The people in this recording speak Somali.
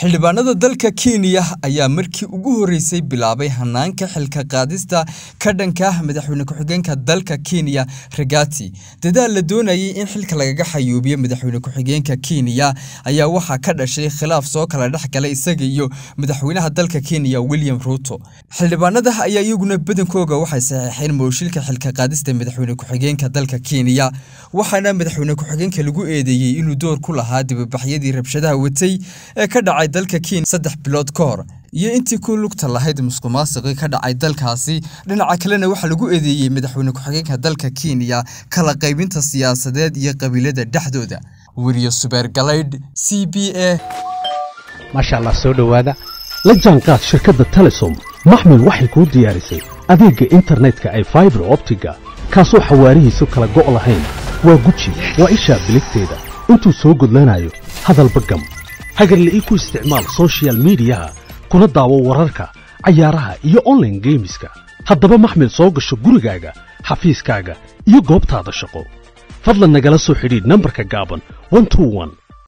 xildhibaanada dalka kenya ayaa markii ugu horreysay bilaabay hanaanka xilka qaadista ka dhanka ah madaxweyne ku-xigeenka dalka kenya regati dadaal la doonayay in xilka lagaga xayuubiyo madaxweyne ku-xigeenka kenya ayaa waxaa ka dhashay khilaaf soo kala dhex galay isaga iyo madaxweynaha dalka kenya william ruuto xildhibaanada ayaa iyaguna badankooga waxay saxeexeen mooshinka xilka qaadista madaxweyne ku-xigeenka dalka kenya waxaana madaxweyne ku-xigeenka lagu eedeeyey inuu door ku lahaa dibabaxyadii rabshadaha watay ee ka dhacay dalka kenya saddex bilood ka hor iyo intii ku lugta lahayd musuqmaasuqii ka dhacay dalkaasi dhinaca kalena waxaa lagu eedeeyey madaxweyne ku-xigeenka dalka kenya kala qaybinta siyaasadeed iyo qabiilada dhexdooda. Weriye subeer galaydh c b a. Maasha allah soo dhowaada. La jaanqaad shirkadda telesom. Maxmil waxay kuu diyaarisay adeegga internetka ay faibar optiga kaasoo xawaarihiisu kala go' lahayn waa guji waa ishaa biligteeda. Intuu soo gudlanayo hadalba gam hagarle ii ku isticmaal sochial midiyaha kuna daawo wararka cayaaraha iyo onlaine geemiska haddaba maxmil soo gasho gurigaaga xafiiskaaga iyo goobtaada shaqo. Fadlan nagala soo xidhiidh nambarka gaaban